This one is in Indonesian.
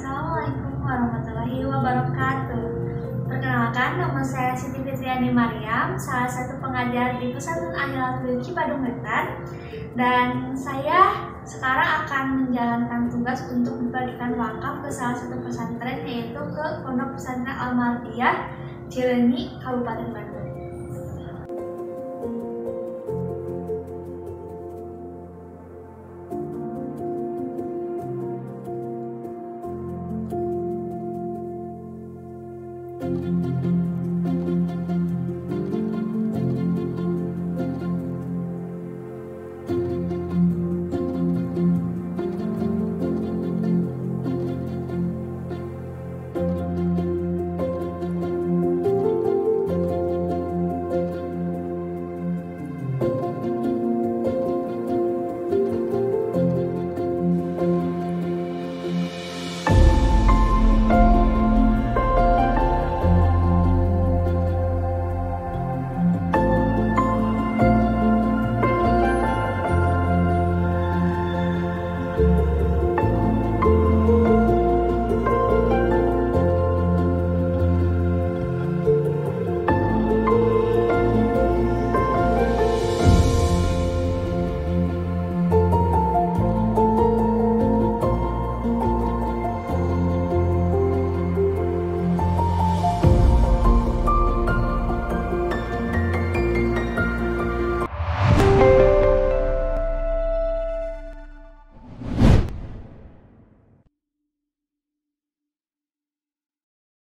Assalamualaikum warahmatullahi wabarakatuh. Perkenalkan, nama saya Siti Fitriani Mariam, salah satu pengajar di Pesantren Ahilatul Cipadung Wetan. Dan saya sekarang akan menjalankan tugas untuk membagikan wakaf ke salah satu pesantren yaitu ke Pondok Pesantren Al-Mardiyah Cilenyi, Kabupaten Bandung. Bye.